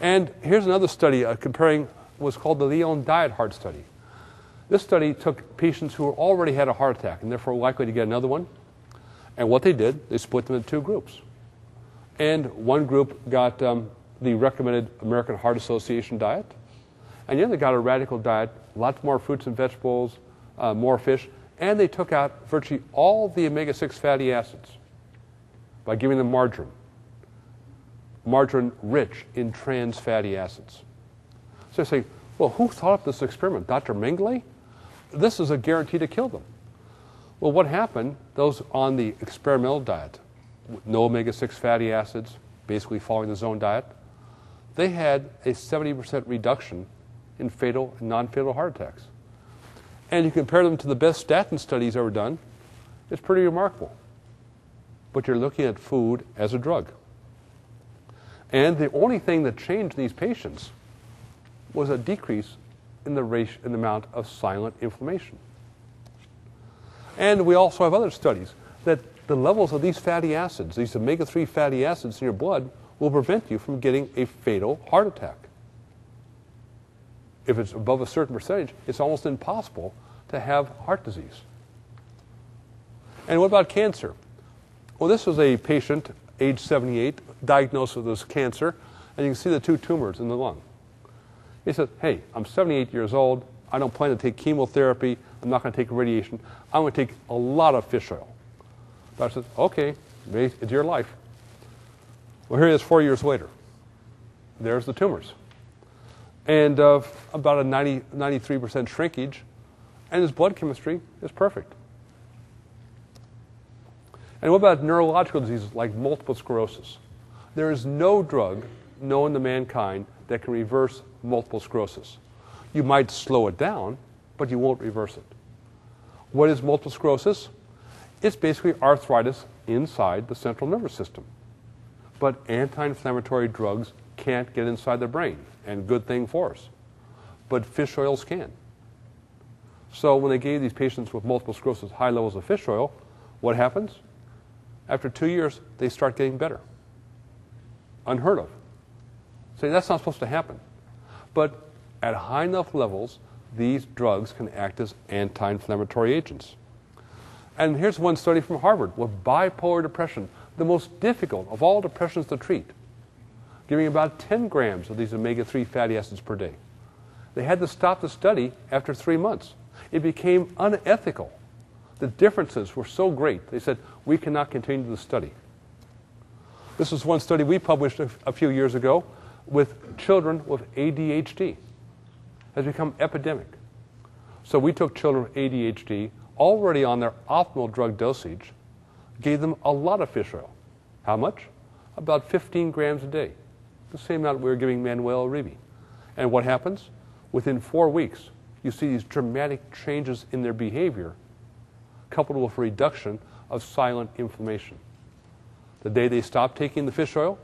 And here's another study uh, comparing what's called the Lyon Diet Heart Study. This study took patients who already had a heart attack and therefore likely to get another one. And what they did, they split them into two groups. And one group got um, the recommended American Heart Association diet, and the other got a radical diet, lots more fruits and vegetables, uh, more fish, and they took out virtually all the omega 6 fatty acids by giving them margarine. Margarine rich in trans fatty acids. So I say, well, who thought up this experiment? Dr. Mengele? This is a guarantee to kill them. Well, what happened? Those on the experimental diet, no omega 6 fatty acids, basically following the zone diet, they had a 70% reduction in fatal and non fatal heart attacks. And you compare them to the best statin studies ever done, it's pretty remarkable. But you're looking at food as a drug. And the only thing that changed in these patients was a decrease in the, ratio, in the amount of silent inflammation. And we also have other studies that the levels of these fatty acids, these omega 3 fatty acids in your blood, will prevent you from getting a fatal heart attack. If it's above a certain percentage, it's almost impossible to have heart disease. And what about cancer? Well, this was a patient, age 78, diagnosed with this cancer, and you can see the two tumors in the lung. He says, Hey, I'm 78 years old. I don't plan to take chemotherapy. I'm not going to take radiation. I'm going to take a lot of fish oil. Doctor says, Okay, it's your life. Well, here he is four years later. There's the tumors. And uh, about a 90, 93% shrinkage, and his blood chemistry is perfect. And what about neurological diseases like multiple sclerosis? There is no drug known to mankind that can reverse multiple sclerosis. You might slow it down, but you won't reverse it. What is multiple sclerosis? It's basically arthritis inside the central nervous system. But anti inflammatory drugs can't get inside the brain, and good thing for us. But fish oils can. So when they gave these patients with multiple sclerosis high levels of fish oil, what happens? After two years, they start getting better. Unheard of. Say, that's not supposed to happen. But at high enough levels, these drugs can act as anti inflammatory agents. And here's one study from Harvard with bipolar depression, the most difficult of all depressions to treat, giving about 10 grams of these omega 3 fatty acids per day. They had to stop the study after three months. It became unethical. The differences were so great, they said, we cannot continue the study. This was one study we published a, few years ago with children with ADHD has become epidemic. So we took children with ADHD already on their optimal drug dosage, gave them a lot of fish oil. How much? About 15 grams a day. The same amount we were giving Manuel Uribe. And what happens? Within four weeks, you see these dramatic changes in their behavior coupled with reduction of silent inflammation. The day they stop taking the fish oil,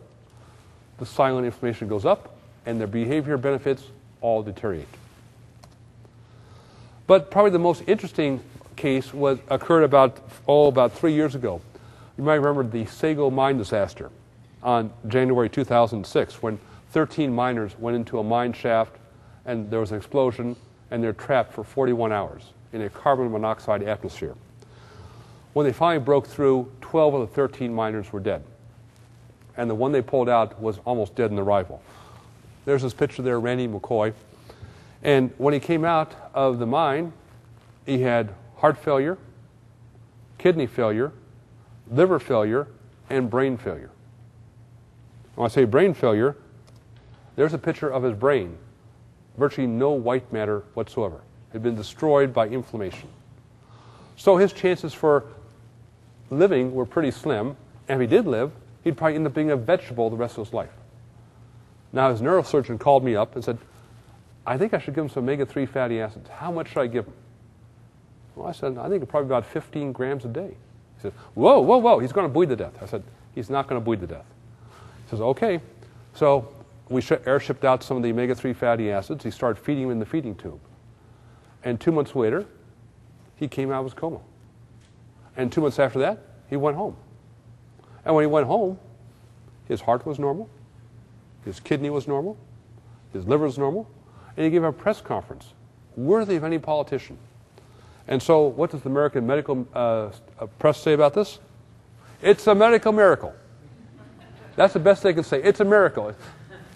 the silent inflammation goes up and their behavior benefits all deteriorate. But probably the most interesting case was occurred about oh about three years ago. You might remember the Sago mine disaster on January 2006 when 13 miners went into a mine shaft and there was an explosion and they're trapped for 41 hours in a carbon monoxide atmosphere. When they finally broke through, 12 of the 13 miners were dead and the one they pulled out was almost dead in the rifle. There's this picture there, Randy McCloy. And when he came out of the mine, he had heart failure, kidney failure, liver failure, and brain failure. When I say brain failure, there's a picture of his brain. Virtually no white matter whatsoever. It had been destroyed by inflammation. So his chances for living were pretty slim. And if he did live, he'd probably end up being a vegetable the rest of his life. Now, his neurosurgeon called me up and said, I think I should give him some omega 3 fatty acids. How much should I give him? Well, I said, I think probably about 15 grams a day. He said, Whoa, whoa, whoa, he's going to bleed to death. I said, He's not going to bleed to death. He says, Okay. So we airshipped out some of the omega 3 fatty acids. He started feeding him in the feeding tube. And two months later, he came out of his coma. And two months after that, he went home. And when he went home, his heart was normal, His kidney was normal, his liver was normal, and he gave a press conference worthy of any politician. And so, what does the American medical uh, uh, press say about this? It's a medical miracle. That's the best they can say. It's a miracle.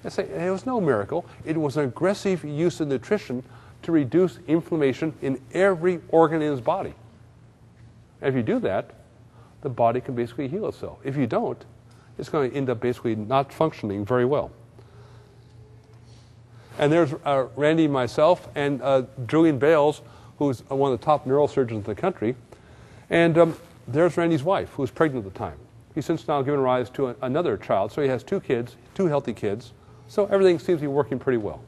They say it was no miracle. It was an aggressive use of nutrition to reduce inflammation in every organ in his body. If you do that, the body can basically heal itself. If you don't, it's going to end up basically not functioning very well. And there's uh, Randy, myself, and uh, Julian Bailes, who's one of the top neurosurgeons in the country. And um, there's Randy's wife, who was pregnant at the time. He's since now given rise to a, another child, so he has two kids, two healthy kids. So everything seems to be working pretty well.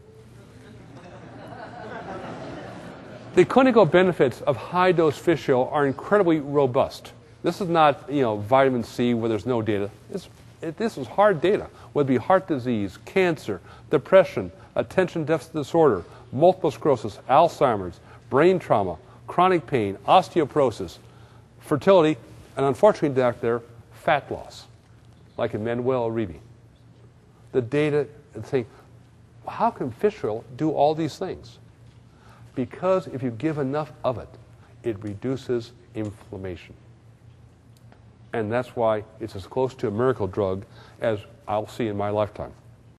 The clinical benefits of high dose fish oil are incredibly robust. This is not, you know, vitamin C where there's no data. This, it, this is hard data, whether it be heart disease, cancer, depression, attention deficit disorder, multiple sclerosis, Alzheimer's, brain trauma, chronic pain, osteoporosis, fertility, and unfortunately back there, fat loss, like in Manuel Uribe. The data saying, how can fish oil do all these things? Because if you give enough of it, it reduces inflammation. And that's why it's as close to a miracle drug as I'll see in my lifetime.